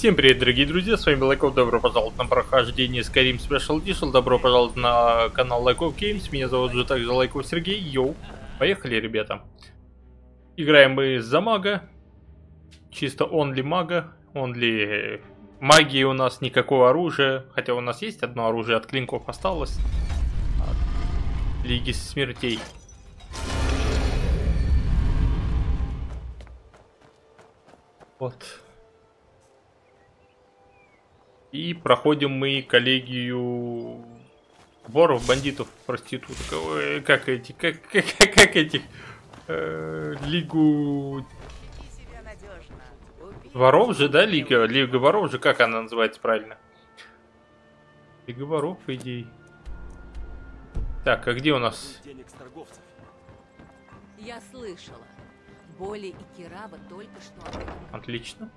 Всем привет, дорогие друзья, с вами Лайков, добро пожаловать на прохождение Skyrim Special Edition, добро пожаловать на канал Лайков Games, меня зовут же также Лайков Сергей, йоу, поехали, ребята. Играем мы за мага, чисто only мага, only магии у нас никакого оружия, хотя у нас есть одно оружие, от клинков осталось, от Лиги Смертей. Вот. И проходим мы коллегию воров, бандитов, проституток. Ой, Как эти, как, как, как, этих, э, лигу воров же, да, лига, лига воров же, как она называется правильно? Лига воров, по идее. Так, а где у нас? Я слышала. Боли и Кираба только что. Отлично.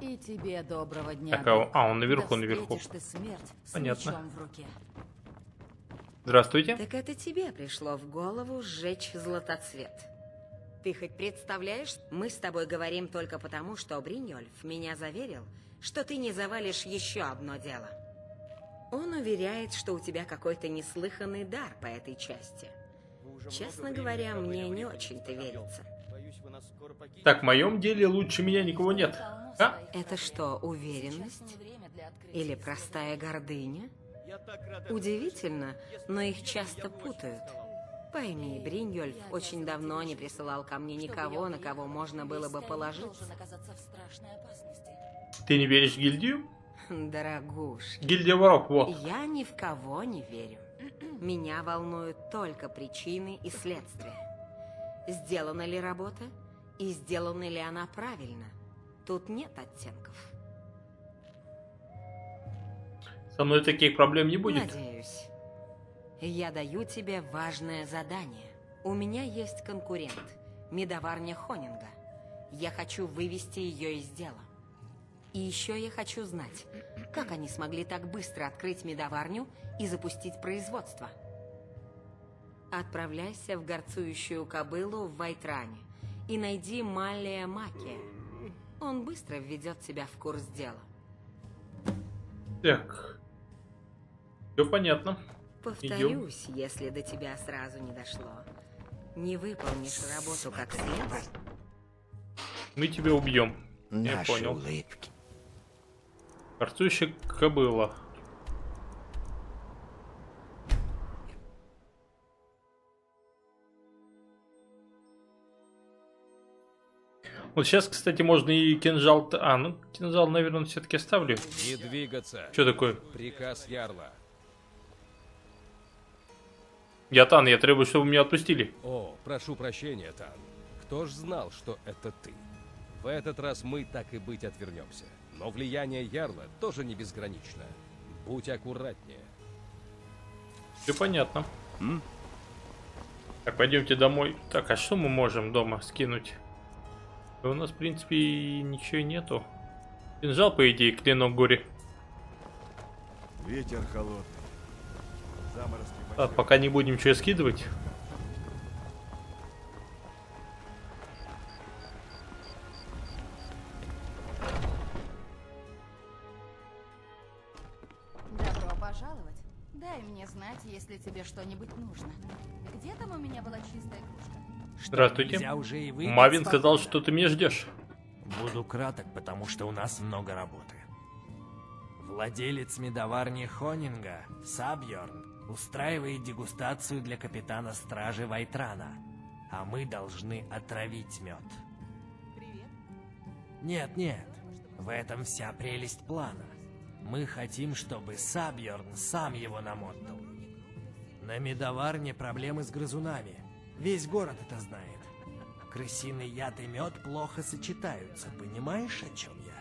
И тебе доброго дня. Так, а, а, он наверху, Да наверху. ты смерть Понятно. в руке. Здравствуйте. Так это тебе пришло в голову сжечь златоцвет. Ты хоть представляешь, мы с тобой говорим только потому, что Бриньольф меня заверил, что ты не завалишь еще одно дело. Он уверяет, что у тебя какой-то неслыханный дар по этой части. Честно говоря, мне не очень-то верится. Так, в моем деле лучше меня никого нет. А? Это что, уверенность? Или простая гордыня? Удивительно, но их часто путают. Пойми, Бриньольф очень давно не присылал ко мне никого, на кого можно было бы положиться. Ты не веришь в гильдию? Дорогуш, Гильдия воров, во. я ни в кого не верю. Меня волнуют только причины и следствия. Сделана ли работа и сделана ли она правильно? Тут нет оттенков. Со мной таких проблем не будет. Надеюсь. Я даю тебе важное задание. У меня есть конкурент, медоварня Хонинга. Я хочу вывести ее из дела. И еще я хочу знать, как они смогли так быстро открыть медоварню и запустить производство. Отправляйся в горцующую кобылу в Вайтране и найди Малия Макия. Он быстро введет тебя в курс дела. Так. Все понятно. Повторюсь, если до тебя сразу не дошло. Не выполнишь работу как следует, Мы тебя убьем. Я Наши понял. улыбки. Горцующая кобыла. Вот сейчас, кстати, можно и кинжал... А, ну, кинжал, наверное, все-таки оставлю. Не двигаться. Что такое? Приказ Ярла. Я Тан, я требую, чтобы меня отпустили. О, прошу прощения, Тан. Кто ж знал, что это ты? В этот раз мы так и быть отвернемся. Но влияние Ярла тоже не безгранично. Будь аккуратнее. Все понятно. Так, пойдемте домой. Так, а что мы можем дома скинуть? У нас, в принципе, и ничего и нету. Кинжал, по идее, клинок горе. Ветер холодный. Заморозки щекам. пока не будем что скидывать. Добро пожаловать. Дай мне знать, если тебе что-нибудь нужно. Где там у меня была чистая кружка? Здравствуйте. Мавин спокойно? сказал, что ты меня ждешь. Буду краток, потому что у нас много работы. Владелец медоварни Хонинга, Сабьорн, устраивает дегустацию для капитана стражи Вайтрана. А мы должны отравить мед. Привет. Нет, нет, в этом вся прелесть плана. Мы хотим, чтобы Сабьорн сам его намотал. На медоварне проблемы с грызунами. Весь город это знает. Крысиный яд и мед плохо сочетаются, понимаешь, о чем я?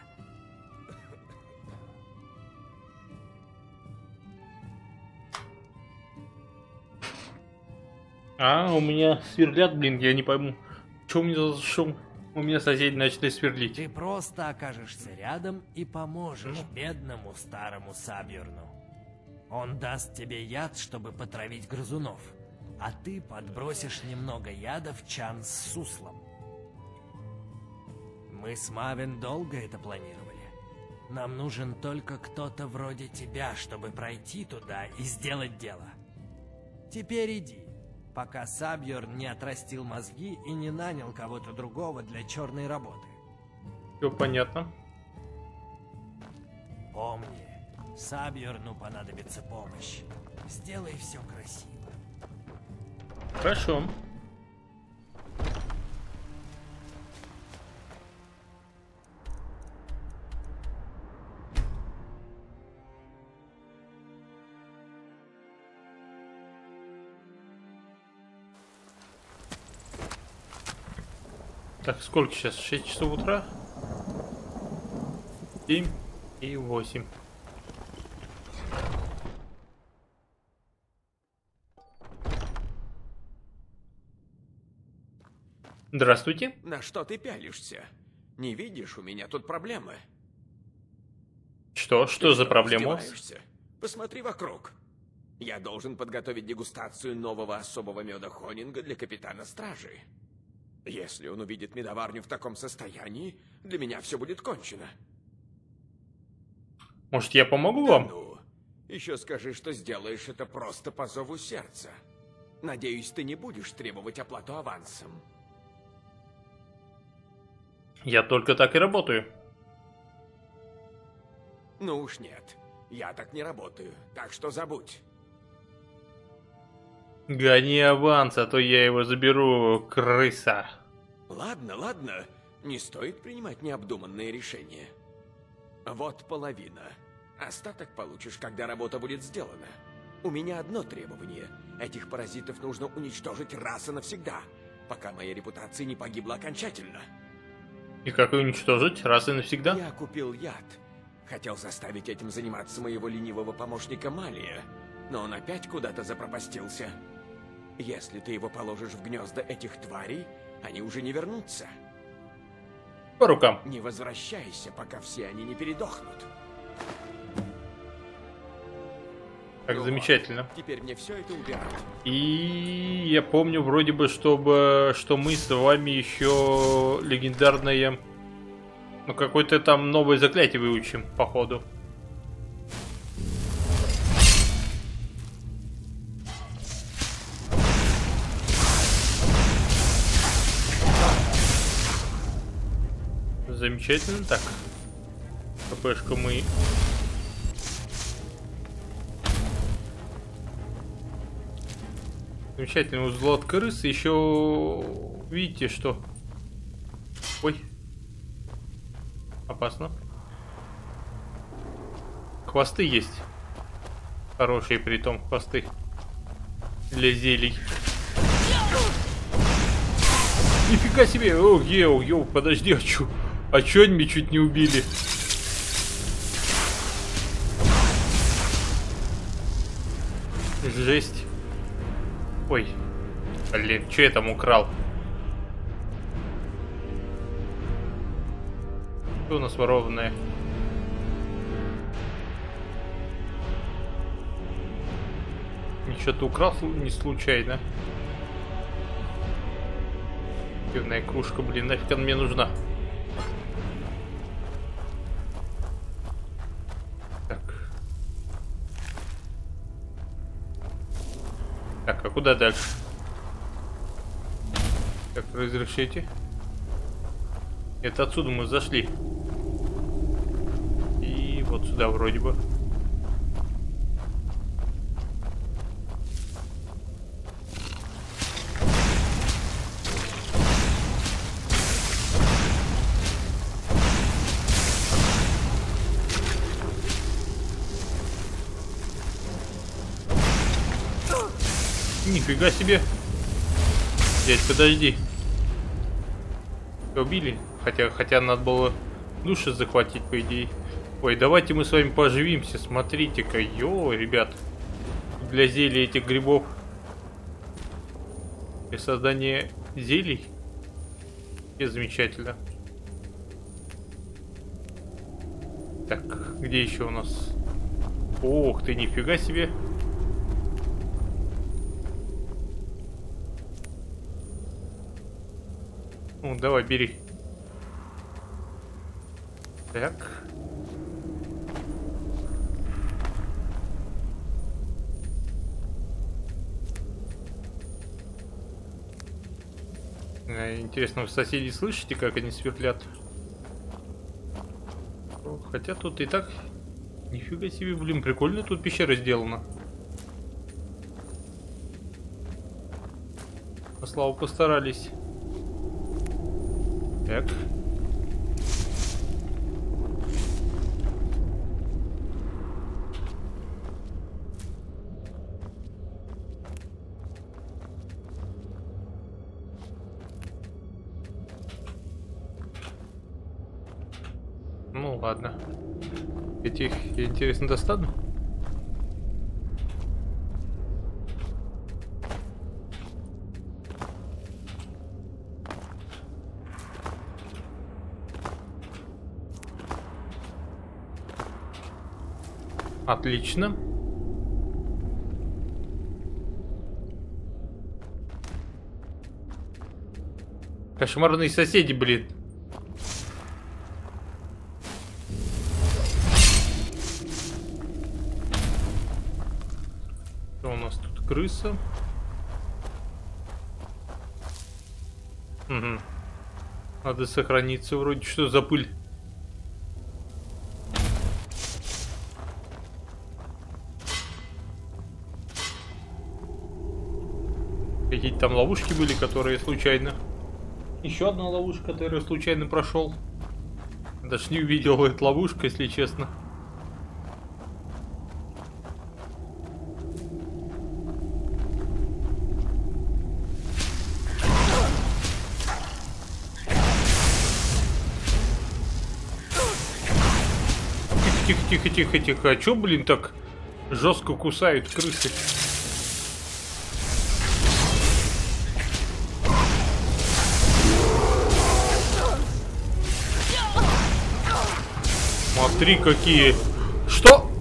А, у меня сверлят, блин, я не пойму. Что у меня за шум? У меня соседи начали сверлить. Ты просто окажешься рядом и поможешь бедному старому Сабьорну. Он даст тебе яд, чтобы потравить грызунов. А ты подбросишь немного яда в чан с суслом. Мы с Мавин долго это планировали. Нам нужен только кто-то вроде тебя, чтобы пройти туда и сделать дело. Теперь иди, пока Сабьерн не отрастил мозги и не нанял кого-то другого для черной работы. Все понятно. Помни, Сабьерну понадобится помощь. Сделай все красиво. Хорошо. Так, сколько сейчас? 6 часов утра? 7 и 8. Здравствуйте. На что ты пялишься? Не видишь, у меня тут проблемы. Что? Что Ты за проблема? Посмотри вокруг. Я должен подготовить дегустацию нового особого меда Хонинга для капитана стражи. Если он увидит медоварню в таком состоянии, для меня все будет кончено. Может, я помогу Да вам? ну, еще скажи, что сделаешь это просто по зову сердца. Надеюсь, ты не будешь требовать оплату авансом. Я только так и работаю. Ну уж нет, я так не работаю, так что забудь. Гони аванс, а то я его заберу, крыса. Ладно, ладно, не стоит принимать необдуманные решения. Вот половина. Остаток получишь, когда работа будет сделана. У меня одно требование. Этих паразитов нужно уничтожить раз и навсегда, пока моя репутация не погибла окончательно. И как уничтожить раз и навсегда? Я купил яд. Хотел заставить этим заниматься моего ленивого помощника Малия, но он опять куда-то запропастился. Если ты его положишь в гнезда этих тварей, они уже не вернутся. По рукам. Не возвращайся, пока все они не передохнут. Как Ну замечательно. теперь мне все это убирать. И я помню вроде бы, чтобы, что мы с вами еще легендарное... Ну, какое-то там новое заклятие выучим, походу. Замечательно. Так. КПшку мы Замечательный узло от крысы. Еще видите, что... Ой. Опасно. Хвосты есть. Хорошие при том хвосты. Для зелий. Нифига себе! О, еу, еу, подожди, а чё? А чё они меня чуть не убили? Жесть. Ой. Блин, что я там украл? Что у нас ворованное? Ничего ты украл не случайно? Пивная кружка, блин, нафиг она мне нужна? Куда дальше? Так, разрешите? Это отсюда мы зашли. И вот сюда вроде бы. Нифига себе. Дядь, подожди. Убили? Хотя, хотя надо было души захватить, по идее. Ой, давайте мы с вами поживимся. Смотрите-ка, йо, ребят. Для зелья этих грибов. Для создания зелий. И замечательно. Так, где еще у нас? Ох ты, нифига себе. Ну, давай, бери. Так. Э, Интересно, вы соседи слышите, как они сверлят? О, Хотя тут и так... Нифига себе, блин, прикольно тут пещера сделана. На славу постарались. Так. Ну ладно. Этих, интересно, достану? Отлично. Кошмарные соседи, блин. Что у нас тут? Крыса. Угу. Надо сохраниться вроде. Что за пыль? Там ловушки были, которые случайно. Еще одна ловушка, которую случайно прошел. Даже не увидел эту ловушку, если честно. Тихо, тихо, тихо, тихо. А чё, блин, так жестко кусают крысы? Смотри, какие... Что?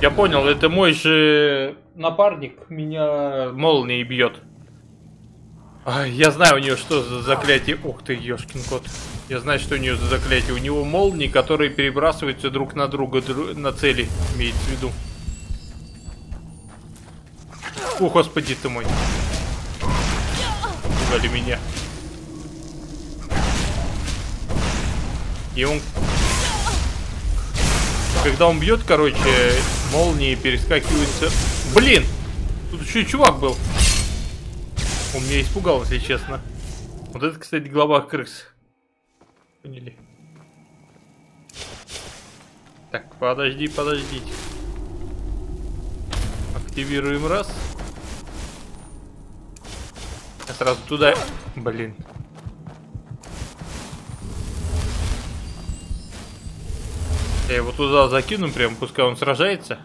Я понял, это мой же напарник меня молнией бьет. А, я знаю у нее что за заклятие. Ух ты, ёшкин кот. Я знаю, что у нее за заклятие. У него молнии, которые перебрасываются друг на друга, дру- на цели, имеется в виду. О, господи ты мой. Пугали меня. И он... Когда он бьет, короче, молнии перескакиваются... Блин! Тут еще и чувак был. Он меня испугал, если честно. Вот это, кстати, глава крыс. Поняли. Так, подожди, подождите. Активируем раз. Я сразу туда... Блин. Я его туда закину прям, пускай он сражается.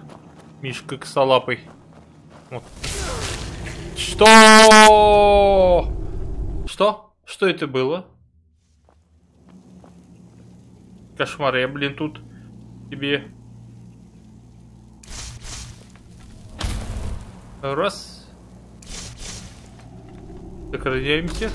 Мишка косолапый. Вот. Что? Что? Что это было? Кошмар, я, блин, тут тебе... Раз. Сохраняемся.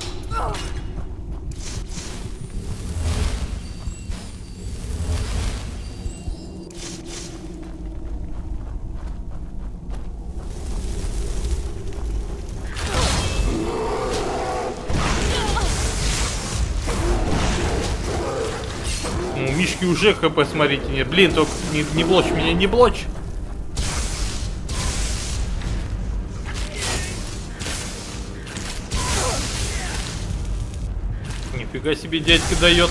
Уже хп, смотрите, нет. Блин, только не, не блочь меня, не блочь. Нифига себе дядька дает.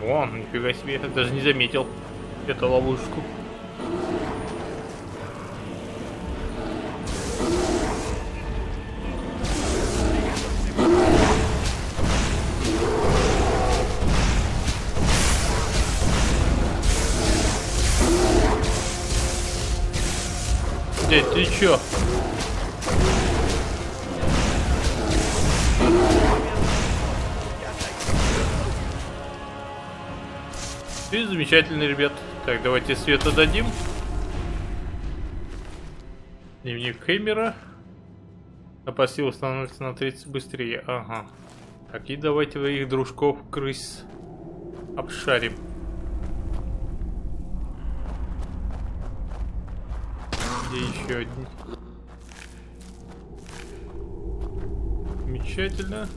Вон, нифига себе, я даже не заметил эту ловушку. Дядь, ты чё? Замечательно, ребят. Так, давайте света дадим. Дневник Хеймера. Пассив становится на 30 быстрее. Ага. Так, и давайте твоих дружков крыс обшарим. Где еще одни? Замечательно.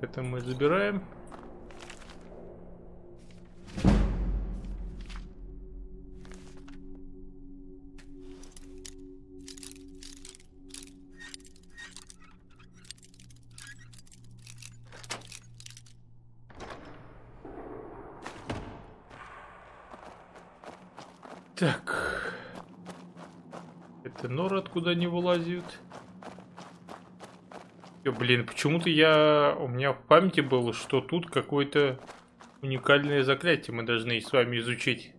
Это мы забираем. Так. Это нор откуда не вылазит. Блин, почему-то я... У меня в памяти было, что тут какое-то уникальное заклятие мы должны с вами изучить.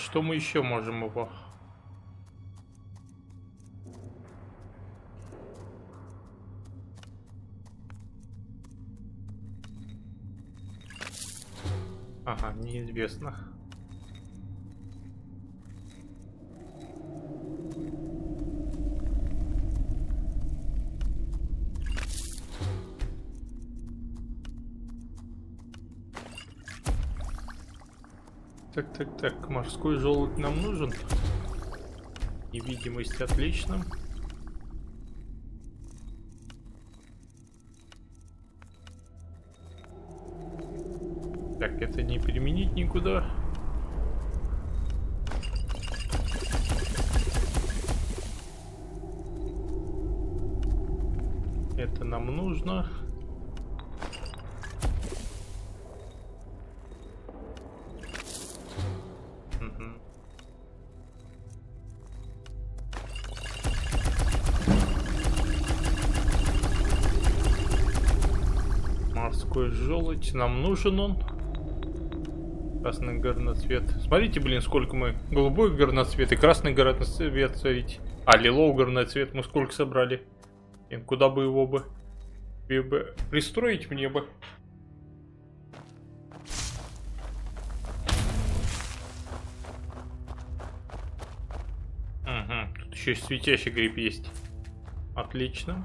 Что мы еще можем его? Ага, неизвестно. Так, так, так, морской желудь нам нужен. Невидимость отлично. Так, это не переменить никуда. Это нам нужно. Желудь. Нам нужен он. Красный горноцвет. Смотрите, блин, сколько мы. Голубой горноцвет и красный горноцвет, смотрите. А, лиловый горноцвет мы сколько собрали. Блин, куда бы его бы... бы пристроить мне бы. Угу, тут еще светящий гриб есть. Отлично.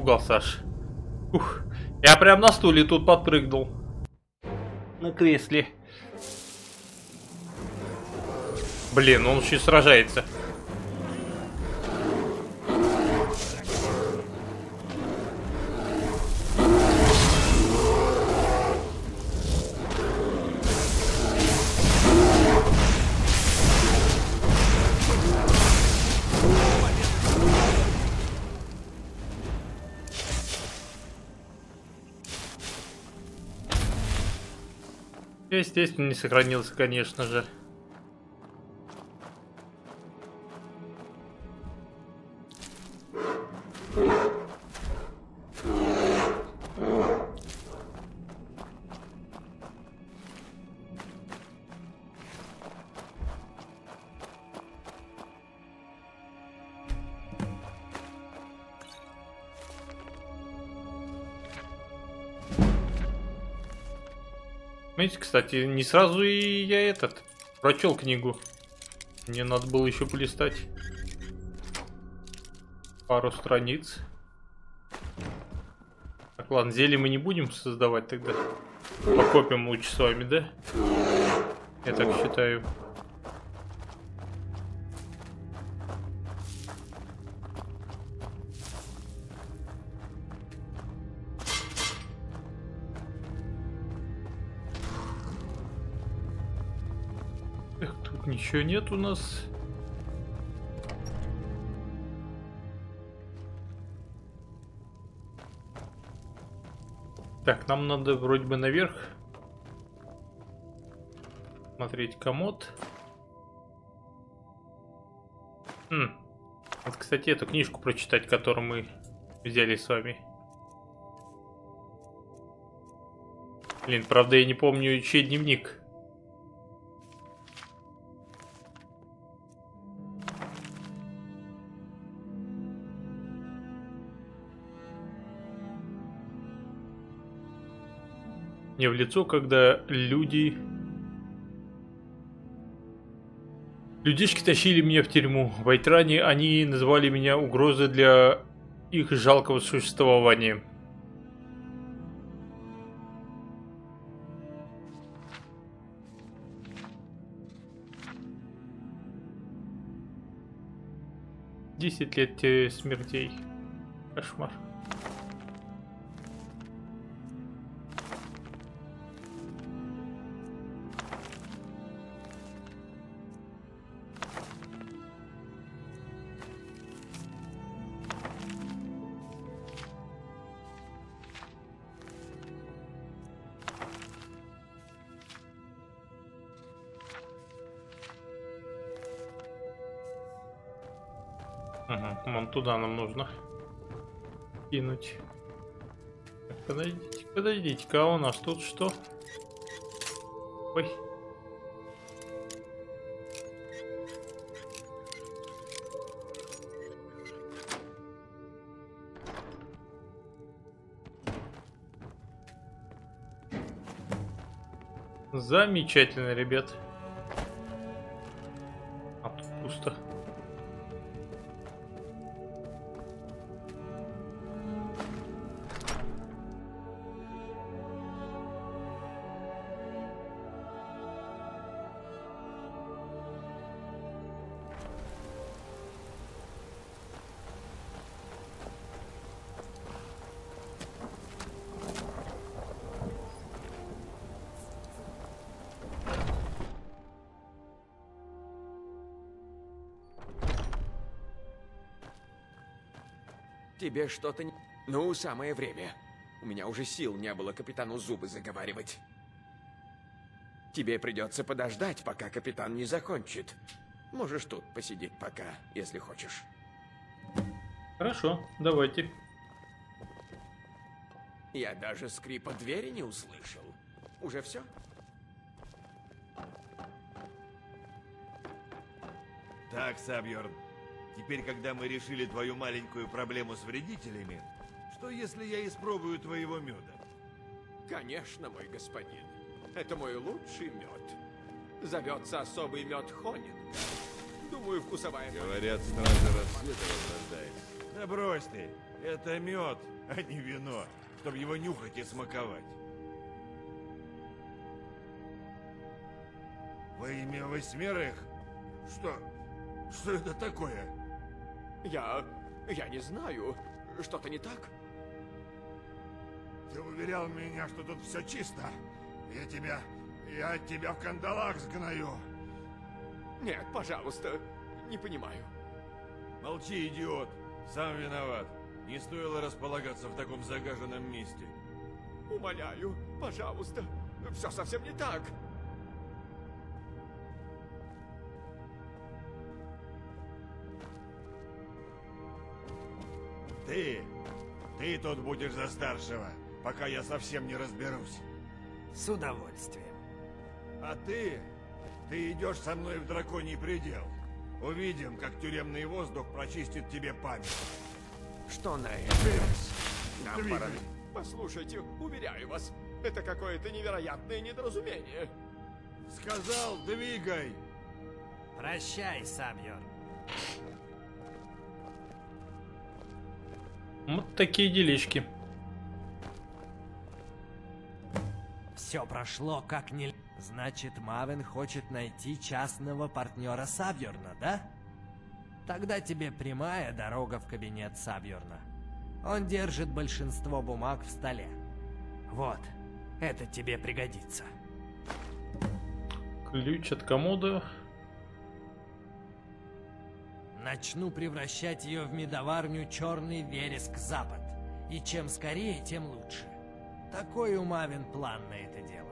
Испугался аж. Ух, я прям на стуле тут подпрыгнул. На кресле. Блин, он еще и сражается. Естественно, не сохранился, конечно же. Видите, кстати, не сразу и я этот прочел книгу. Мне надо было еще полистать пару страниц. Так, ладно, зелье мы не будем создавать тогда. Покопим лучше с вами, да? Я так считаю. Ничего нет у нас. Так, нам надо вроде бы наверх. Смотреть комод. Хм. Вот, кстати, эту книжку прочитать, которую мы взяли с вами. Блин, правда, я не помню, чей дневник. Мне в лицо, когда люди... Людишки тащили меня в тюрьму. В Айтране они называли меня угрозой для их жалкого существования. Десять лет тебе смертей. Кошмар. Туда нам нужно кинуть. Так, подождите, подождите-ка, а у нас тут что? Ой. Замечательно, ребят. Тебе что-то не... Ну, самое время. У меня уже сил не было капитану зубы заговаривать. Тебе придется подождать, пока капитан не закончит. Можешь тут посидеть пока, если хочешь. Хорошо, давайте. Я даже скрипа двери не услышал. Уже все? Так, Сабьерн, теперь, когда мы решили твою маленькую проблему с вредителями, что если я испробую твоего меда? Конечно, мой господин. Это мой лучший мед. Зовется особый мед Хонинга. Думаю, вкусовая... Говорят, стража рассвета возрождается. Да брось ты, это мед, а не вино, чтобы его нюхать и смаковать. Во имя восьмерых? Что? Что это такое? Я... я не знаю. Что-то не так? Ты уверял меня, что тут все чисто. Я тебя... я тебя в кандалах сгною. Нет, пожалуйста. Не понимаю. Молчи, идиот. Сам виноват. Не стоило располагаться в таком загаженном месте. Умоляю, пожалуйста. Все совсем не так. Ты... Ты тут будешь за старшего, пока я совсем не разберусь. С удовольствием. А ты... Ты идешь со мной в драконий предел. Увидим, как тюремный воздух прочистит тебе память. Что на это? Нам пора. Послушайте, уверяю вас, это какое-то невероятное недоразумение. Сказал, двигай! Прощай, Сабьерн. Вот такие делишки. Все прошло как не... Значит, Мавен хочет найти частного партнера Сабьерна, да? Тогда тебе прямая дорога в кабинет Сабьерна. Он держит большинство бумаг в столе. Вот, это тебе пригодится. Ключ от комода. Начну превращать ее в медоварню Черный Вереск Запад. И чем скорее, тем лучше. Такой у Мавин план на это дело.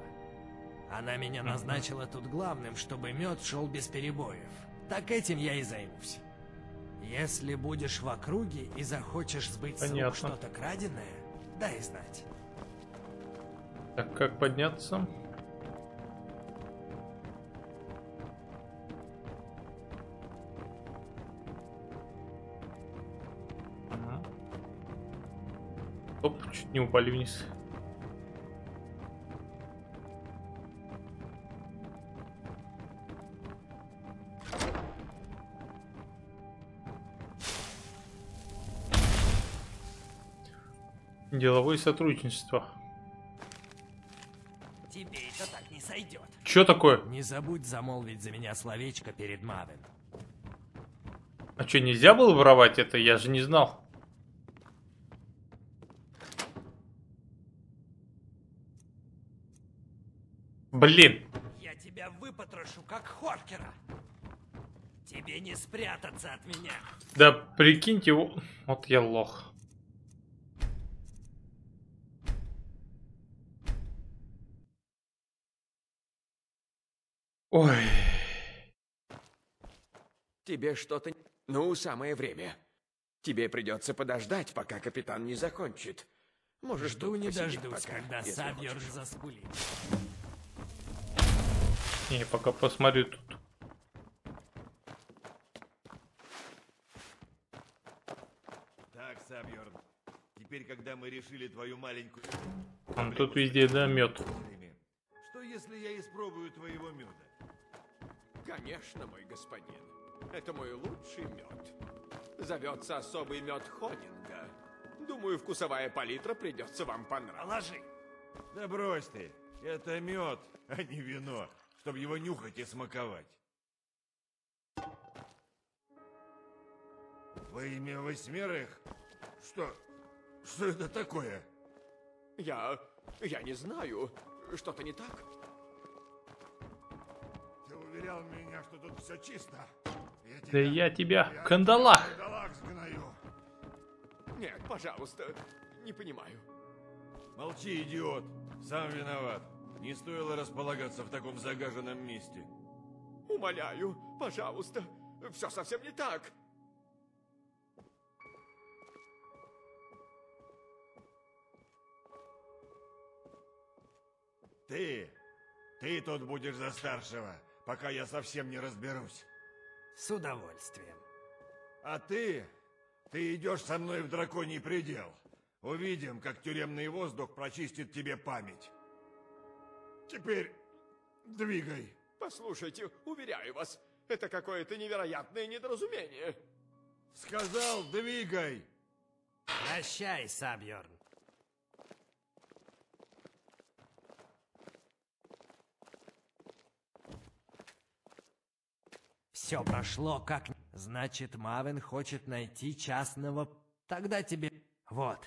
Она меня назначила тут главным, чтобы мед шел без перебоев. Так этим я и займусь. Если будешь в округе и захочешь сбыть с рук Понятно. что-то краденое, дай знать. Так, как подняться? Чуть не упали вниз. Деловое сотрудничество. Тебе это так не сойдет. Чё такое? Не забудь замолвить за меня словечко перед Мавин. А что, нельзя было воровать это? Я же не знал. Блин. Я тебя выпотрошу, как Хоркера. Тебе не спрятаться от меня. Да прикиньте, о- вот я лох. Ой. Тебе что-то... Ну, самое время. Тебе придется подождать, пока капитан не закончит. Можешь Жду тут не дождусь, пока, когда хочешь. заскулит. Не, пока посмотрю тут. Так, Сабьорн, теперь, когда мы решили твою маленькую... Вон тут везде, да, мед. Что если я испробую твоего меда? Конечно, мой господин. Это мой лучший мед. Зовется особый мед Хонинга. Думаю, вкусовая палитра придется вам понравиться. Положи. Да брось ты, это мед, а не вино, чтобы его нюхать и смаковать. Во имя восьмерых? Что? Что это такое? Я... я не знаю. Что-то не так? Ты уверял меня, что тут все чисто. Я Да я тебя в кандалах. кандалах сгною. Нет, пожалуйста. Не понимаю. Молчи, идиот. Сам виноват. Не стоило располагаться в таком загаженном месте. Умоляю, пожалуйста. Все совсем не так. Ты, ты тут будешь за старшего, пока я совсем не разберусь. С удовольствием. А ты, ты идешь со мной в драконий предел. Увидим, как тюремный воздух прочистит тебе память. Теперь двигай. Послушайте, уверяю вас, это какое-то невероятное недоразумение. Сказал, двигай. Прощай, Сабьерн. Все прошло как... Значит, Мавин хочет найти частного... Тогда тебе... Вот,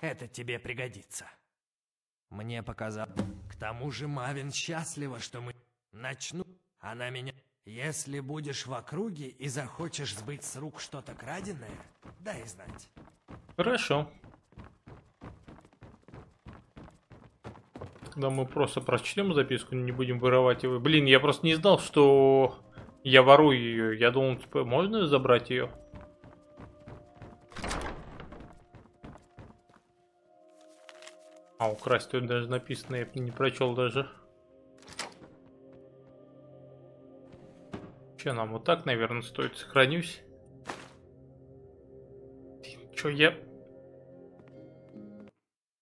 это тебе пригодится. Мне показалось... К тому же Мавин счастлива, что мы... Начну... Она меня... Если будешь в округе и захочешь сбыть с рук что-то краденое, дай знать. Хорошо. Тогда мы просто прочтем записку, не будем воровать его. Блин, я просто не знал, что я ворую ее. Я думал, типа, можно забрать ее? А, украсть тут даже написано, я не прочел даже. Че, нам вот так, наверное, стоит? Сохранюсь. Че, я...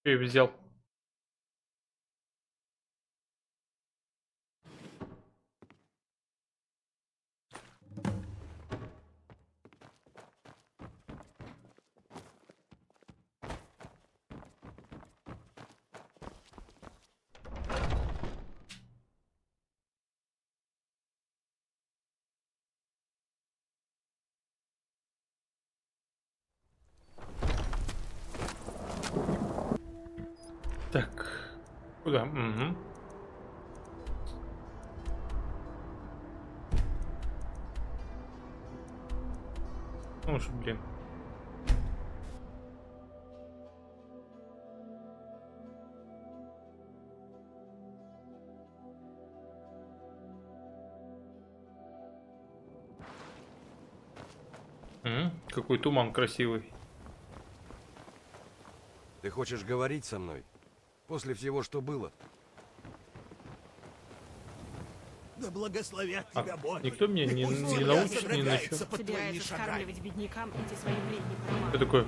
Че я взял? М, Какой туман красивый. Ты хочешь говорить со мной? После всего, что было? Да благословят А, тебя боги. никто меня не, не научит ни на твоими Собирается скармливать беднякам эти свои бредни. Что такое?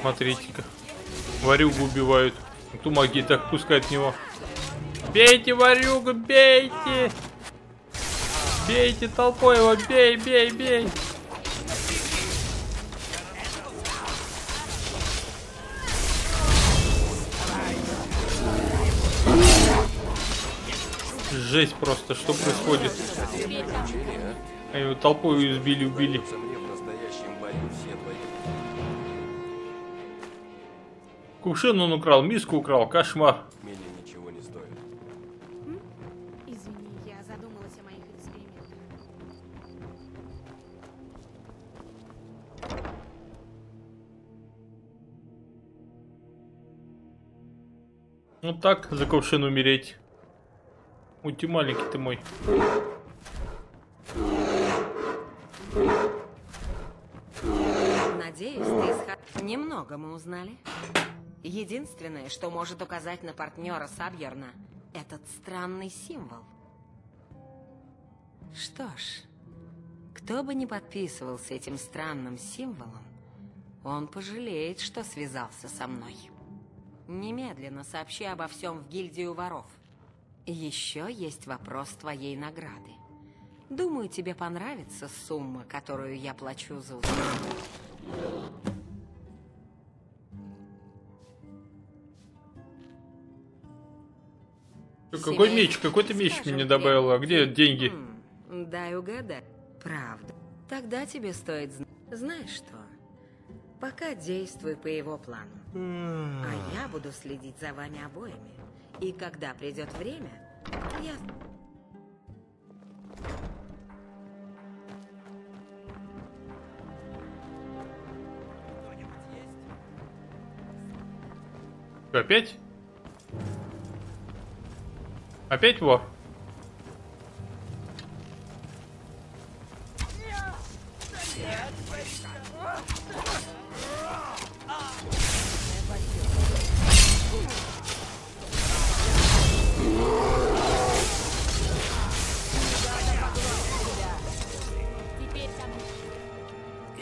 Смотрите-ка. Варюгу убивают. Кто магии так пускает в него? Бейте варюгу, бейте! Бейте толпой его, бей, бей, бей! Жесть просто, что происходит? Его толпой избили, убили. Кувшин он украл, миску украл, кошмар. Ну так, за кувшин умереть. Ути маленький ты мой. Надеюсь, ты исход... Немного мы узнали. Единственное, что может указать на партнера Сабьерна, этот странный символ. Что ж, кто бы ни подписывался этим странным символом, он пожалеет, что связался со мной. Немедленно сообщи обо всем в гильдию воров. Еще есть вопрос твоей награды. Думаю, тебе понравится сумма, которую я плачу за услугу. Какой Семей- меч? Какой ты меч Скажем, мне добавила? А Где деньги? М, Дай угадать. Правда. Тогда тебе стоит знать. Знаешь что? Пока действуй по его плану. А я буду следить за вами обоими. И когда придет время, я... Опять? Опять вор?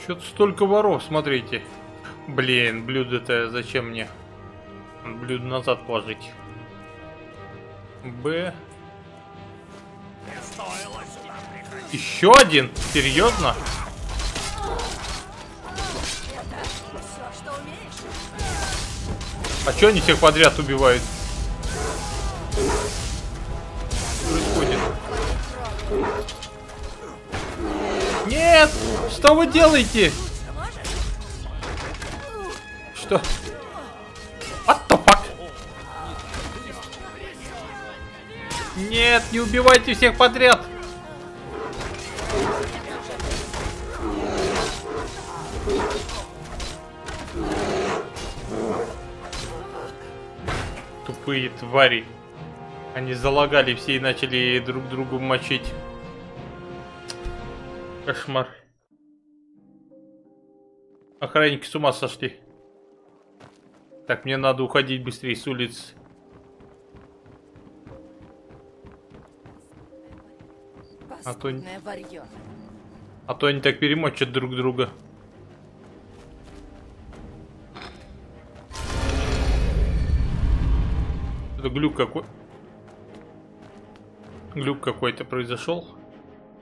Что-то столько воров, смотрите. Блин, блюдо-то зачем мне? Блюдо назад положить. Б. Еще один? Серьезно? А что они всех подряд убивают? Нет! Что вы делаете? Что? What the fuck? Нет, не убивайте всех подряд! Тупые твари. Они залагали все и начали друг другу мочить. Кошмар. Охранники с ума сошли. Так, мне надо уходить быстрее с улиц. А то, а то они так перемочат друг друга. Это глюк какой. Глюк какой-то произошел.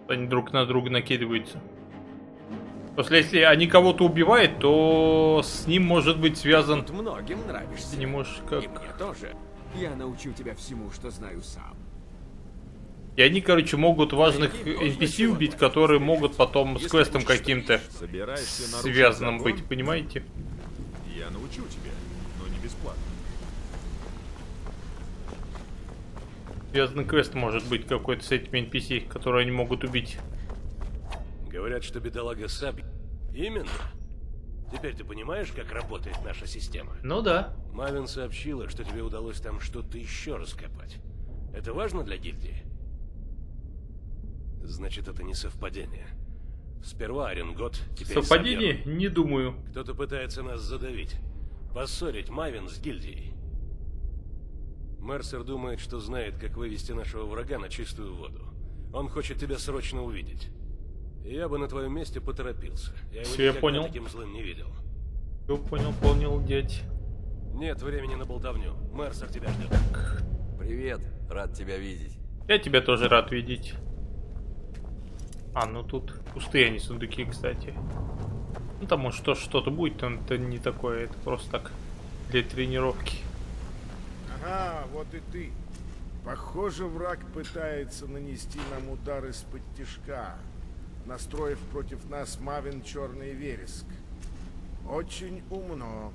Они друг на друга накидываются. После если они кого-то убивают, то с ним может быть связан. Тут многим нравишься. Ты не можешь как. И мне тоже. Я научу тебя всему, что знаю сам. И они, короче, могут важных NPC убить, которые могут потом с квестом каким-то связанным быть, понимаете? Я научу тебя, но не бесплатно. Связанный квест может быть какой-то с этими NPC, которые они могут убить. Говорят, что бедолага Саби... Именно. Теперь ты понимаешь, как работает наша система? Ну да. Мавин сообщила, что тебе удалось там что-то еще раскопать. Это важно для гильдии? Значит, это не совпадение. Сперва Оренгот, теперь Совпадение? Сабьер. Не думаю. Кто-то пытается нас задавить. Поссорить Мавин с гильдией. Мерсер думает, что знает, как вывести нашего врага на чистую воду. Он хочет тебя срочно увидеть. Я бы на твоем месте поторопился. Я его Всё, я понял. таким злым не видел. Все понял, понял, дядь. Нет времени на болтовню. Мерсер тебя ждет. Привет, рад тебя видеть. Я тебя тоже рад видеть. А, ну тут пустые они сундуки, кстати. Ну там может что- что-то будет, но это не такое, это просто так для тренировки. Ага, вот и ты. Похоже, враг пытается нанести нам удар из-под тишка, настроив против нас Мавин Черный Вереск. Очень умно.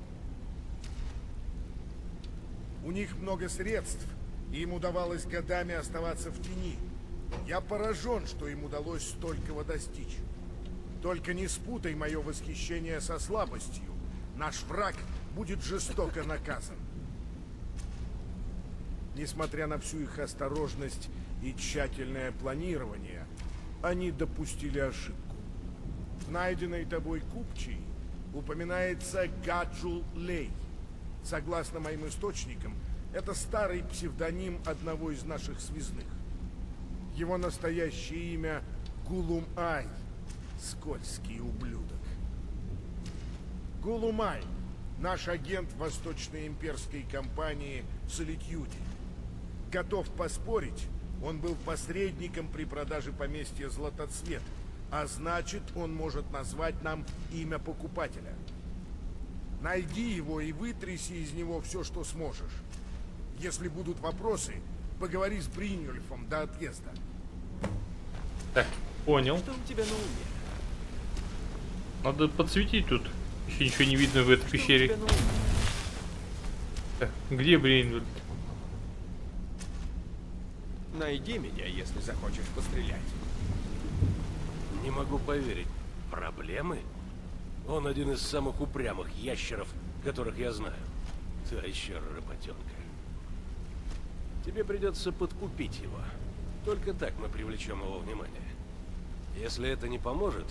У них много средств, и им удавалось годами оставаться в тени. Я поражен, что им удалось столького достичь. Только не спутай мое восхищение со слабостью. Наш враг будет жестоко наказан. Несмотря на всю их осторожность и тщательное планирование, они допустили ошибку. В найденной тобой купчей упоминается Гаджул Лей. Согласно моим источникам, это старый псевдоним одного из наших связных. Его настоящее имя Гулум-Ай, скользкий ублюдок. Гулумай, наш агент Восточной имперской компании Солитюди. Готов поспорить, он был посредником при продаже поместья Златоцвет, а значит, он может назвать нам имя покупателя. Найди его и вытряси из него все, что сможешь. Если будут вопросы, поговори с Бринюльфом до отъезда. Так, понял. Что у тебя на уме? Надо подсветить тут. Еще ничего не видно в этой пещере. Так, где Брейнвельд? Найди меня, если захочешь пострелять. Не могу поверить. Проблемы? Он один из самых упрямых ящеров, которых я знаю. Та еще работенка. Тебе придется подкупить его. Только так мы привлечем его внимание. Если это не поможет,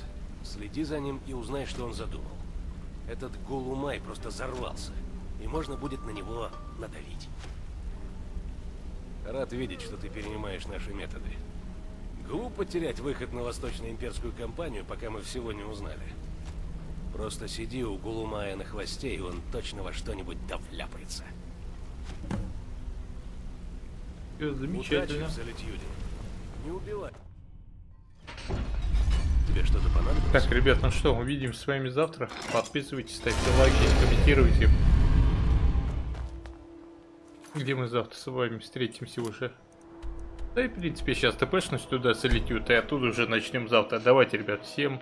следи за ним и узнай, что он задумал. Этот Голумай просто взорвался, и можно будет на него надавить. Рад видеть, что ты перенимаешь наши методы. Глупо терять выход на восточно-имперскую компанию, пока мы всего не узнали. Просто сиди у Гулумая на хвосте, и он точно во что-нибудь довляпается. Замечательно. Удачи. Не убивай. Тебе что-то понадобилось? Так, ребят, ну что, увидимся с вами завтра. Подписывайтесь, ставьте лайки, комментируйте. Где мы завтра с вами встретимся уже? Да и, в принципе, сейчас ТПшность туда солетют, и оттуда уже начнем завтра. Давайте, ребят, всем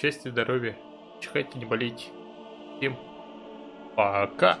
счастья, здоровья, чихайте, не болейте. Всем пока!